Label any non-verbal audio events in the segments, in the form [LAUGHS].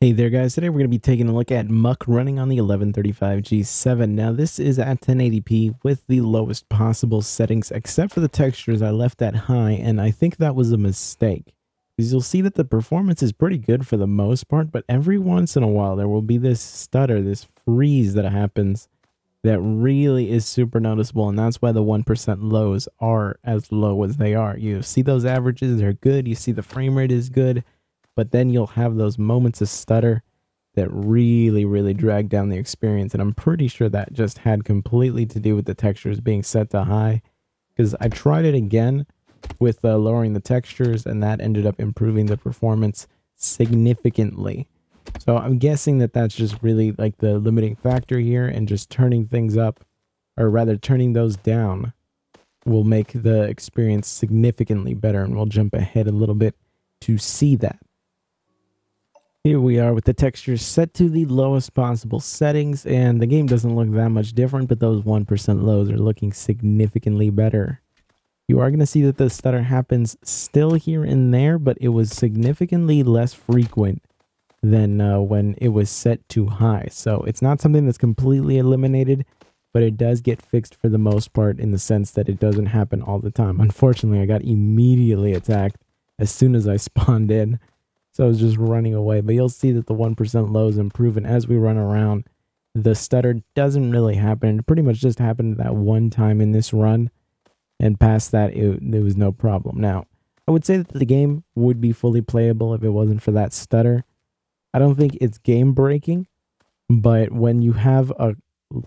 Hey there guys, today we're going to be taking a look at Muck running on the 1135 G7. Now this is at 1080p with the lowest possible settings except for the textures I left at high and I think that was a mistake. Because you'll see that the performance is pretty good for the most part but every once in a while there will be this stutter, this freeze that happens that really is super noticeable and that's why the 1% lows are as low as they are. You see those averages, they're good, you see the frame rate is good but then you'll have those moments of stutter that really, really drag down the experience. And I'm pretty sure that just had completely to do with the textures being set to high. Because I tried it again with uh, lowering the textures, and that ended up improving the performance significantly. So I'm guessing that that's just really like the limiting factor here, and just turning things up, or rather turning those down, will make the experience significantly better. And we'll jump ahead a little bit to see that. Here we are with the textures set to the lowest possible settings, and the game doesn't look that much different, but those 1% lows are looking significantly better. You are going to see that the stutter happens still here and there, but it was significantly less frequent than uh, when it was set too high. So it's not something that's completely eliminated, but it does get fixed for the most part in the sense that it doesn't happen all the time. Unfortunately, I got immediately attacked as soon as I [LAUGHS] spawned in. So I was just running away. But you'll see that the 1% low is improving as we run around. The stutter doesn't really happen. It pretty much just happened that one time in this run. And past that, it, there was no problem. Now, I would say that the game would be fully playable if it wasn't for that stutter. I don't think it's game breaking, but when you have a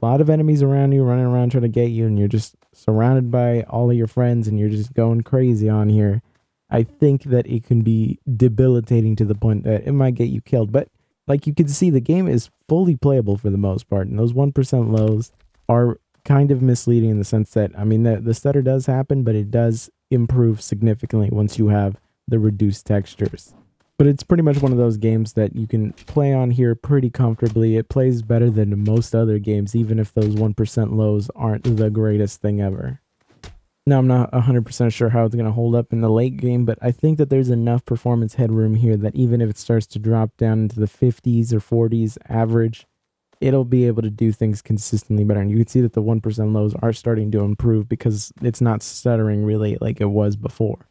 lot of enemies around you running around trying to get you and you're just surrounded by all of your friends and you're just going crazy on here, I think that it can be debilitating to the point that it might get you killed. But like you can see, the game is fully playable for the most part, and those 1% lows are kind of misleading in the sense that, I mean, the, the stutter does happen, but it does improve significantly once you have the reduced textures. But it's pretty much one of those games that you can play on here pretty comfortably. It plays better than most other games, even if those 1% lows aren't the greatest thing ever. Now, I'm not 100% sure how it's going to hold up in the late game, but I think that there's enough performance headroom here that even if it starts to drop down into the 50s or 40s average, it'll be able to do things consistently better. And you can see that the 1% lows are starting to improve because it's not stuttering really like it was before.